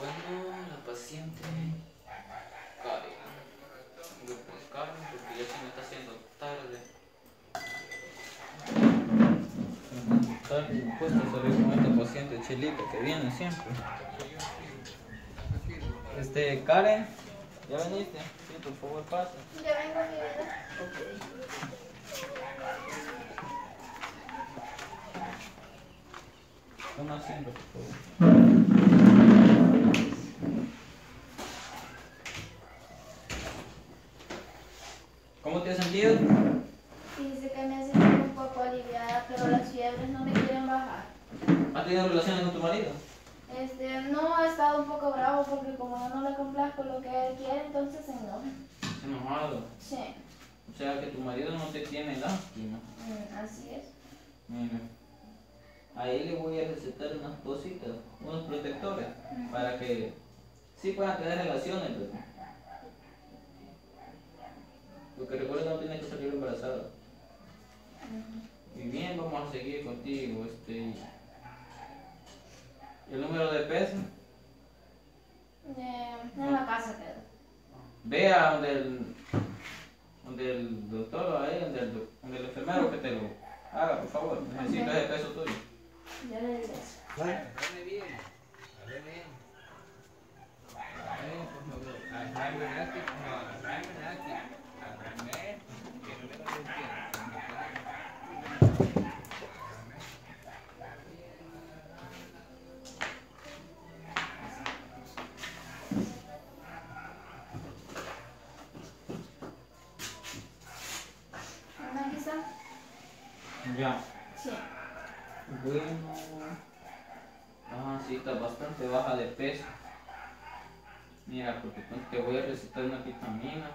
Bueno, la paciente Karen. Por Karen porque ya se me está haciendo tarde. Tarde, después de salir con esta paciente Chelita que viene siempre. Este, Karen, ¿ya veniste? Sí, por favor, pasa. Ya vengo mi vida. Toma asiento, por favor. ¿Cómo te has sentido? Fíjese que me he sentido un poco aliviada, pero las fiebres no me quieren bajar. ¿Has tenido relaciones con tu marido? Este, no ha estado un poco bravo porque como no le complazco lo que él quiere, entonces se enoja. Enojado. Sí, O sea que tu marido no te tiene lástima. mm, así es. Mira. Ahí le voy a recetar unas cositas, unos protectores, para que sí puedan tener relaciones, pero. Porque recuerda no tienes que salir embarazada. Y bien, vamos a seguir contigo, este. El número de peso, Eh, en la casa quedo. ve a donde el, donde el doctor, ahí, donde el, donde el enfermero que te lo haga, por favor. Necesito ese peso tuyo. Ya le diré eso. Bien, bien. Ya. Sí. Bueno, ah, sí, está bastante baja de peso. Mira, porque pues, te voy a recetar una vitamina.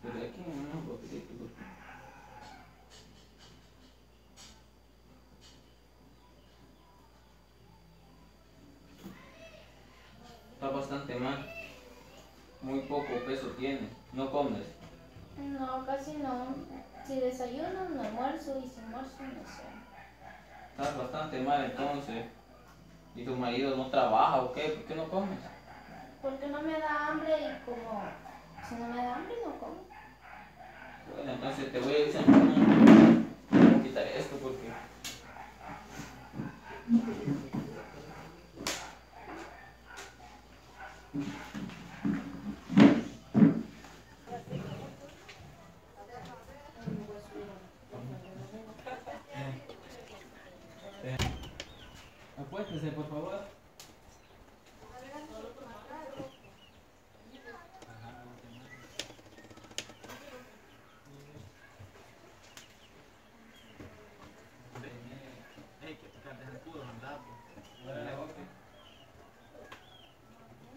Pero aquí no, poquito, porque... Está bastante mal. Muy poco peso tiene. No comes. No, casi no. Si desayuno, no almuerzo y si almuerzo, no sé. Estás bastante mal entonces. ¿Y tu marido no trabaja o qué? ¿Por qué no comes? Porque no me da hambre y como si no me da hambre, no como. Bueno, entonces te voy a decir, voy a quitar esto porque... Acuéstese, por favor.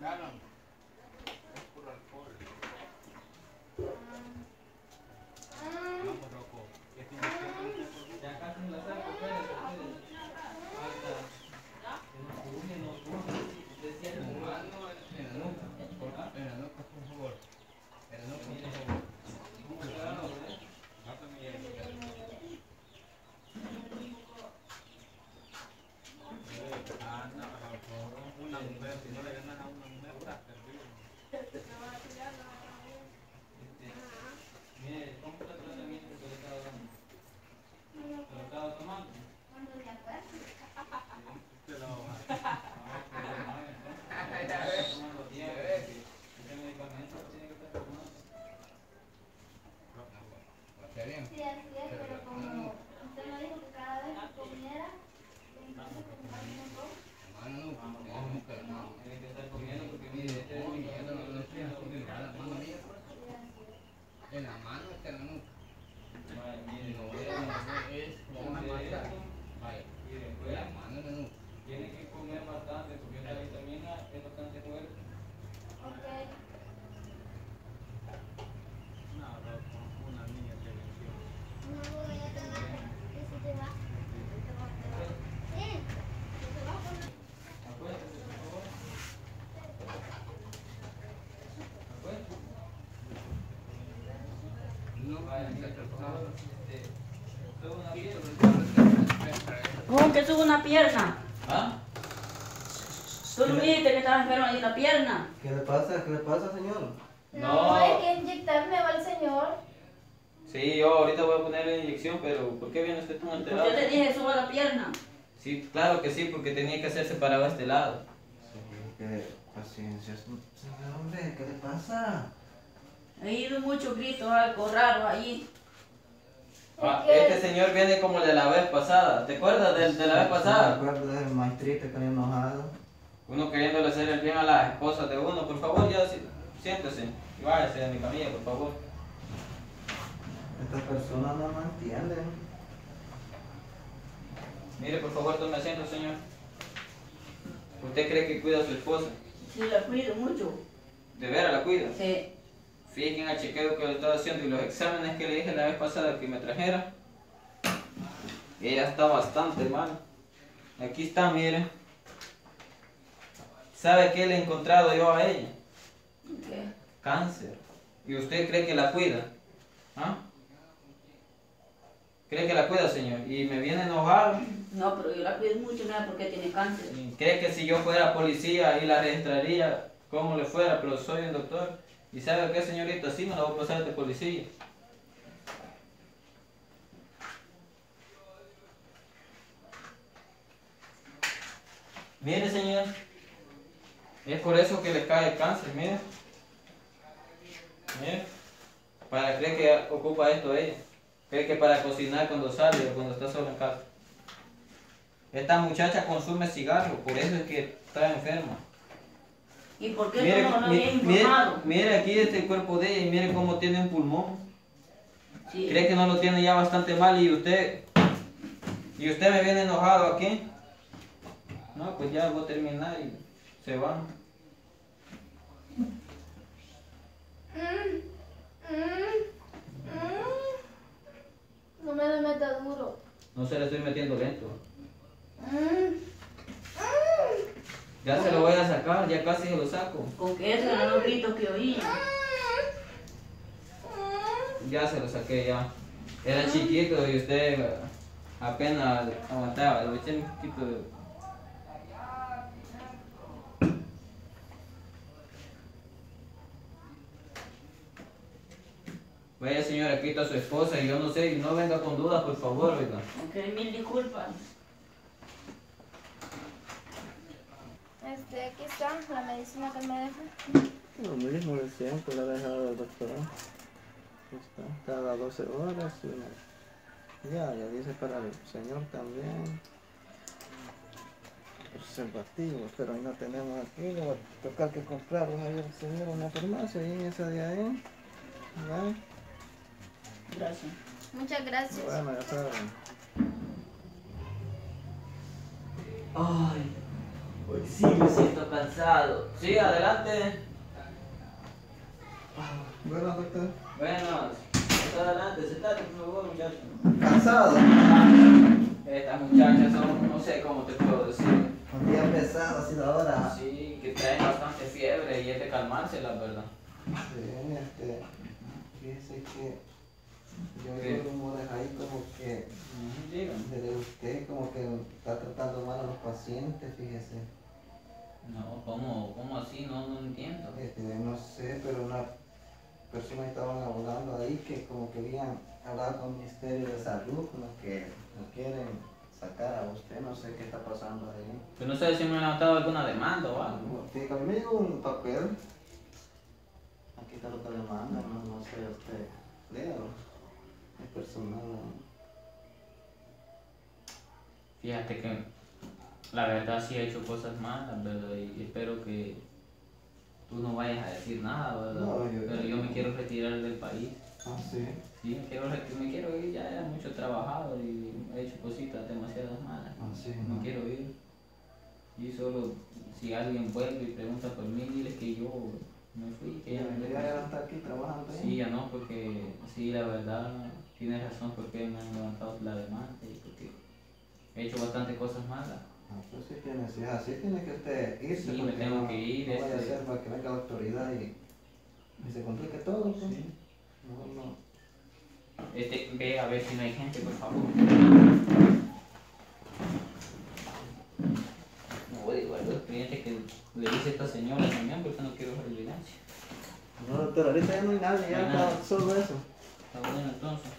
Carlos, es puro alcohol. Vamos, Rocco. ¿Qué tienes que Ya casi me la saco, espérate, espérate. Falta que nos cubren los ojos, decía el humano. En la nuca, en la nuca, por favor. En la nuca, por favor. Mátame ahí. Ah, no, por favor. Una mujer, si no le ganas a una mujer, estás perdido. Mire, ¿cómo está el tratamiento que le estaba dando? ¿Se lo estaba tomando? Cuando me acuerdo. Te lo Tomando tiempo, porque ese medicamento tiene que estar tomando. ¿Está bien? Sí, así es, pero como usted me dijo que cada vez que comiera, entonces acompañe un poco. Mano, no, en la nuca, hermano. Tiene que estar comiendo porque mire, este es No, mi yo no, no estoy haciendo nada, mano mía. Sí, así es. En la mano está en la nuca. Vaya, mire, No, no es, es como una masa. Vaya, Mire, en pues, la mano en la nuca. tiene que comer bastante porque esta vitamina es bastante fuerte. Ok. Una, una niña te venció. No voy a tomar. ¿Y si te va? ¿Te va? ¿Te va? Sí. ¿Te va a poner? Acuérdate, por favor. Acuérdate. No, Vaya, mira, mire, por por favor. favor, este, sube una piedra. ¿Cómo que subo una pierna? ¿Ah? Tú no dijiste que estaba enfermo ahí en la pierna. ¿Qué le pasa? ¿Qué le pasa, señor? No, No. hay que inyectarme va el señor. Sí, yo ahorita voy a ponerle inyección, pero ¿por qué viene usted tan Porque alterado? yo te dije suba la pierna. Sí, claro que sí, porque tenía que hacerse parado a este lado. Sí, qué paciencia. Señor, hombre, ¿qué le pasa? He oído muchos gritos, algo raro ahí. Ah, este señor viene como el de la vez pasada. ¿Te acuerdas del de la vez Me pasada? acuerdo del maestrito que había enojado. Uno queriéndole hacer el bien a las esposas de uno. Por favor, ya siéntese y váyase de mi camilla, por favor. Estas personas no me entienden. Mire, por favor, tome asiento, señor. ¿Usted cree que cuida a su esposa? Sí, la cuido mucho. ¿De veras la cuida? Sí. Fíjense en el chequeo que le estaba haciendo y los exámenes que le dije la vez pasada que me trajera. Ella está bastante mal. Aquí está, mire. ¿Sabe qué le he encontrado yo a ella? ¿Qué? Cáncer. ¿Y usted cree que la cuida? ¿Ah? ¿Cree que la cuida, señor? Y me viene enojado. No, pero yo la cuido mucho, mira, porque tiene cáncer. ¿Cree que si yo fuera policía y la registraría como le fuera? Pero soy un doctor. ¿Y sabe qué, señorita? Sí me la voy a pasar de policía. Mire, señor. Es por eso que le cae el cáncer, mire. Mire. Para cree que ocupa esto ella. Cree que para cocinar cuando sale o cuando está sola en casa. Esta muchacha consume cigarro, por eso es que está enferma. ¿Y por qué Mire, no mire, informado? mire aquí este cuerpo de ella y mire cómo tiene un pulmón. Sí. Cree que no lo tiene ya bastante mal y usted y usted me viene enojado aquí. No, pues ya voy a terminar y se van. Mm, mm, mm. No me lo meta duro. No se le estoy metiendo lento. Mm, mm. Ya se lo voy a sacar, ya casi se lo saco. Con que esos eran los gritos que oía. Ya se lo saqué ya. Era chiquito y usted apenas aguantaba. Le eché un poquito de... Vaya señora, aquí está su esposa y yo no sé, y no venga con dudas, por favor, oiga. Ok, mil disculpas. Este, aquí está la medicina que me deja. Lo mismo de siempre, la dejado el doctor. Aquí está, cada 12 horas. y una- Ya, ya dice para el señor también. Preservativos, pero ahí no tenemos aquí. Le va a tocar que comprarlos ahí al señor en la farmacia, ahí en esa de ahí. ¿Ya? Gracias. Muchas gracias. Bueno, ya saben. Ay, hoy sí me siento cansado. Sí, adelante. Bueno, doctor. Bueno, está adelante, sentate por favor, muchacho. Cansado. Estas muchachas son, no sé cómo te puedo decir. Un día pesado, así la hora. Sí, que traen bastante fiebre y es de calmarse, la verdad. Sí, este. Fíjese que. Yo oigo rumores ahí como que. Dígame. De usted como que está tratando mal a los pacientes, fíjese. No, ¿cómo, cómo así? No, no entiendo. Este, no sé, pero una persona estaban hablando ahí que como querían hablar con el Ministerio de Salud, como que no quieren sacar a usted, no sé qué está pasando ahí. Pero no sé si me han levantado alguna demanda o algo. Fíjate, a mí me llegó un papel. Aquí está lo que le mandan, no, no sé usted. Léalo. Es personal. ¿no? Fíjate que la verdad sí he hecho cosas malas, ¿verdad? Y espero que tú no vayas a decir nada, ¿verdad? No, yo- Pero yo me quiero retirar del país. Ah, sí. Sí, me quiero, me quiero ir, ya he mucho trabajado y he hecho cositas demasiado malas. Ah, sí, No no. quiero ir. Y solo, si alguien vuelve y pregunta por mí, dile que yo me fui, que ya me Ya está aquí trabajando ahí. Sí, ya no, porque sí, la verdad, tienes razón porque me han levantado la demanda y porque he hecho bastante cosas malas. Ah, pues sí tiene, si es así tiene que usted irse. Sí, me tengo no- que ir, No vaya a este. ser para que venga la autoridad y, y se complique todo. Pues. Sí. No, no. Este, ve a ver si no hay gente, por favor. No, digo, los clientes que Le dice a esta señora también porque no quiero usar evidencia. No, doctor, ahorita ya no hay nada, ya está solo eso. Está bueno entonces.